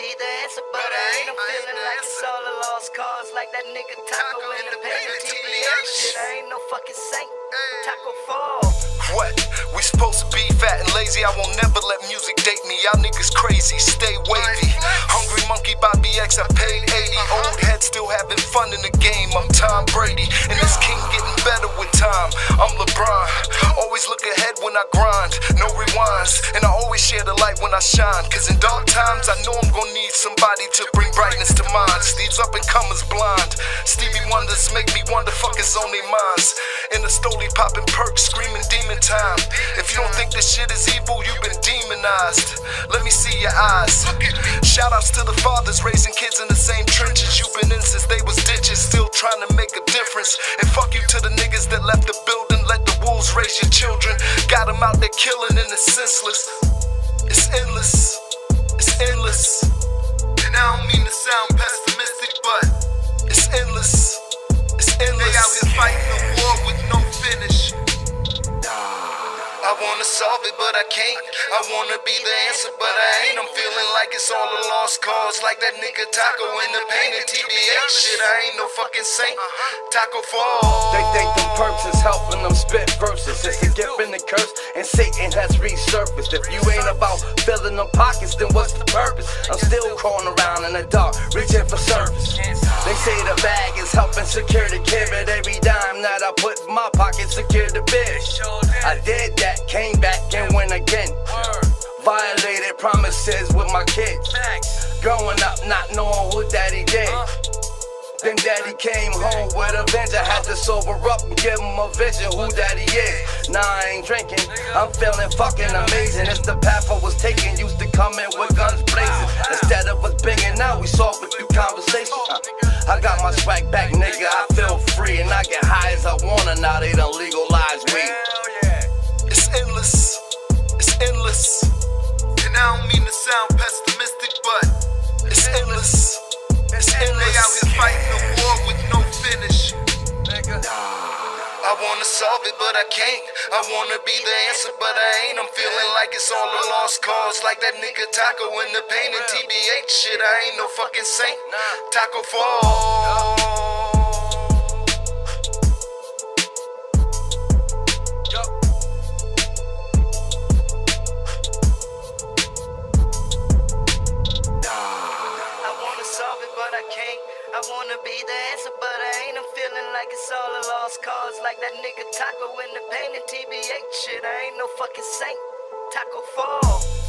be the answer, but I ain't. I'm feeling like it's all a lost cause, like that nigga Tacko, in the painting TBH. Shit, I ain't no fucking saint. Tacko Fall. What? We supposed to be fat and lazy. I won't never let music date me. Y'all niggas crazy. Stay away. Ahead when I grind. No rewinds. And I always share the light when I shine. Cause in dark times, I know I'm gonna need somebody to bring brightness to mine. Steve's up and comers blind. Stevie Wonders make me wonder, fuck it's on their minds. In the stoli popping perk, screaming demon time. If you don't think this shit is evil, you've been demonized. Let me see your eyes. Shout outs to the fathers raising kids in the same trenches you've been in since they was ditches, it's senseless. It's endless. It's endless. And I don't mean to sound pessimistic, but I wanna solve it, but I can't. I wanna be the answer, but I ain't. I'm feeling like it's all a lost cause, like that nigga Tacko in the pain painted TBH shit. I ain't no fucking saint. Tacko Fall. They think them perks is helping them spit verses. It's a gift and a curse, and Satan has resurfaced. If you ain't about filling them pockets, then what's the purpose? I'm still crawling around in the dark, reaching for service. They say the bag is helping secure the kid, every dime that I put in my pocket secured the bitch. I did that, came back and went again. Violated promises with my kids. Growing up not knowing who daddy did. Then daddy came home with a vengeance. I had to sober up and give him a vision who daddy is. Nah, I ain't drinking. I'm feeling fucking amazing. It's the path I was taking. Used to come in with guns wanna. Now they done legalize weed. It's endless. It's endless. And I don't mean to sound pessimistic, but it's endless. It's endless. They out here fighting a war with no finish. I wanna solve it, but I can't. I wanna be the answer, but I ain't. I'm feeling like it's all a lost cause, like that nigga Tacko in the painted TBH shit. I ain't no fucking saint. Tacko Fall. But I wanna be the answer, but I ain't. I'm feeling like it's all a lost cause, like that nigga Tacko in the painted TBH shit. I ain't no fucking saint. Tacko Fall.